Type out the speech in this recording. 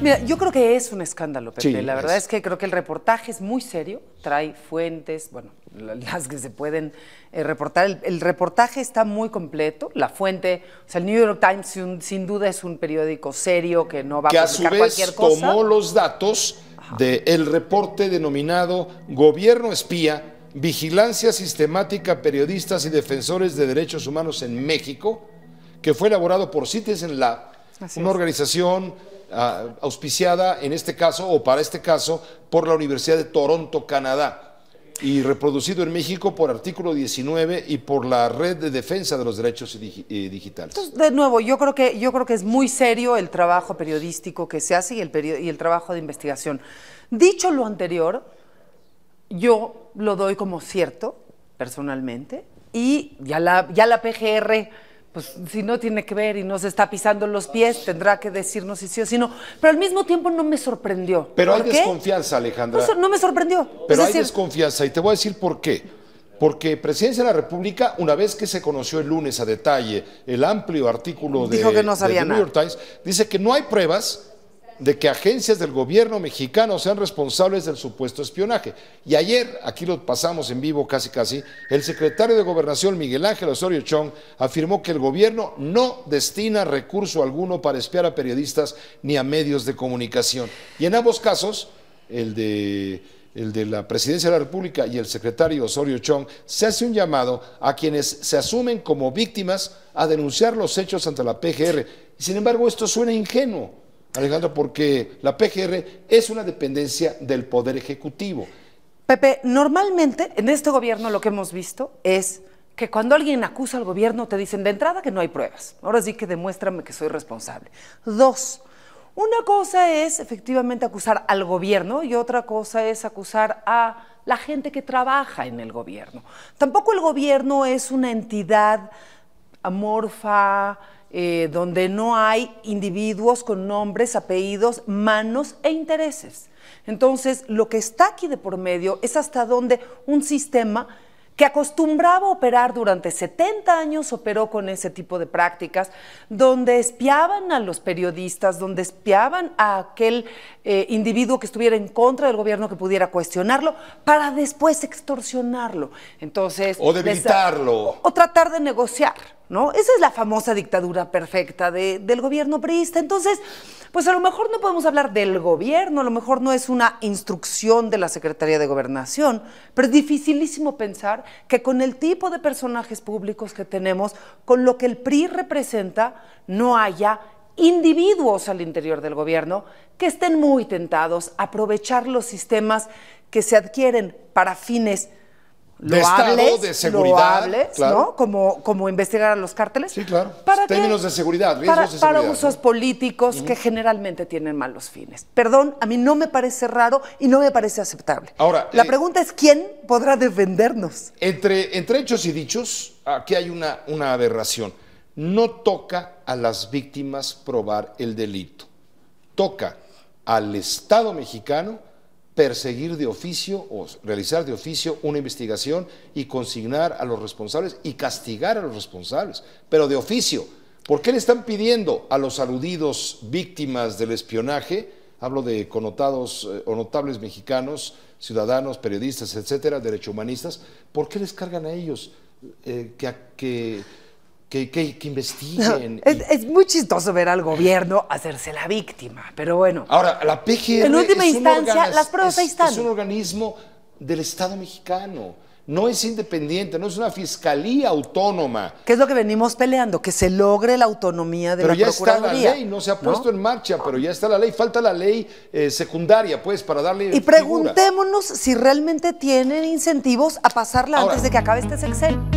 Mira, yo creo que es un escándalo, Pepe. la verdad es. que creo que el reportaje es muy serio, trae fuentes, bueno, las que se pueden eh, reportar. El, reportaje está muy completo, la fuente, o sea, el New York Times sin, duda es un periódico serio que no va a publicar cualquier cosa. Que a su vez tomó los datos del reporte denominado Gobierno Espía, Vigilancia Sistemática Periodistas y Defensores de Derechos Humanos en México, que fue elaborado por Citizen Lab, una organización Ah, auspiciada en este caso o para este caso por la Universidad de Toronto, Canadá y reproducido en México por artículo 19 y por la Red de Defensa de los Derechos eh, Digitales. Entonces, de nuevo, yo creo, que, yo creo que es muy serio el trabajo periodístico que se hace y el, y el trabajo de investigación. Dicho lo anterior, yo lo doy como cierto, personalmente, y ya la, ya la PGR pues si no tiene que ver y no se está pisando los pies, tendrá que decirnos si sí o si no. Pero al mismo tiempo no me sorprendió. Pero hay desconfianza, Alejandra. No, me sorprendió. Pero hay desconfianza y te voy a decir por qué. Porque Presidencia de la República, una vez que se conoció el lunes a detalle el amplio artículo de, Dijo que no sabía New York Times, dice que no hay pruebas de que agencias del gobierno mexicano sean responsables del supuesto espionaje. Y ayer, aquí lo pasamos en vivo casi casi, el secretario de Gobernación Miguel Ángel Osorio Chong afirmó que el gobierno no destina recurso alguno para espiar a periodistas ni a medios de comunicación. Y en ambos casos, el de el de la Presidencia de la República y el secretario Osorio Chong, se hace un llamado a quienes se asumen como víctimas a denunciar los hechos ante la PGR. Sin embargo, esto suena ingenuo. Alejandro, porque la PGR es una dependencia del Poder Ejecutivo. Pepe, normalmente en este gobierno lo que hemos visto es que cuando alguien acusa al gobierno te dicen de entrada que no hay pruebas. Ahora sí que demuéstrame que soy responsable. Dos, una cosa es efectivamente acusar al gobierno y otra cosa es acusar a la gente que trabaja en el gobierno. Tampoco el gobierno es una entidad amorfa, eh, donde no hay individuos con nombres, apellidos, manos e intereses. Entonces, lo que está aquí de por medio es hasta donde un sistema que acostumbraba a operar durante 70 años, operó con ese tipo de prácticas, donde espiaban a los periodistas, donde espiaban a aquel eh, individuo que estuviera en contra del gobierno, que pudiera cuestionarlo, para después extorsionarlo. Entonces, o debilitarlo. O, tratar de negociar, ¿no? Esa es la famosa dictadura perfecta del gobierno priista. Entonces, pues a lo mejor no podemos hablar del gobierno, a lo mejor no es una instrucción de la Secretaría de Gobernación, pero es dificilísimo pensar que con el tipo de personajes públicos que tenemos, con lo que el PRI representa, no haya individuos al interior del gobierno que estén muy tentados a aprovechar los sistemas que se adquieren para fines loables, de seguridad, ¿no? Como, como investigar a los cárteles. Sí, claro. ¿Para Términos de seguridad, para, de seguridad. Para usos políticos que generalmente tienen malos fines. Perdón, a mí no me parece raro y no me parece aceptable. Ahora, la eh, pregunta es quién podrá defendernos. Entre, entre hechos y dichos, aquí hay una, una aberración. No toca a las víctimas probar el delito. Toca al Estado mexicano perseguir de oficio o realizar de oficio una investigación y consignar a los responsables y castigar a los responsables, pero de oficio. ¿Por qué le están pidiendo a los aludidos víctimas del espionaje, hablo de connotados eh, o notables mexicanos, ciudadanos, periodistas, etcétera, derechohumanistas, ¿por qué les cargan a ellos eh, que, que que, investiguen. es, muy chistoso ver al gobierno hacerse la víctima, pero bueno. Ahora, la PGR. En última instancia, las pruebas ahí están. Es un organismo del Estado mexicano. No es independiente, no es una fiscalía autónoma. ¿Qué es lo que venimos peleando? Que se logre la autonomía de pero la Procuraduría. Pero ya está la ley, no se ha puesto en marcha, pero ya está la ley. Falta la ley eh, secundaria, pues, para darle. Y preguntémonos si realmente tienen incentivos a pasarla antes de que acabe este sexenio.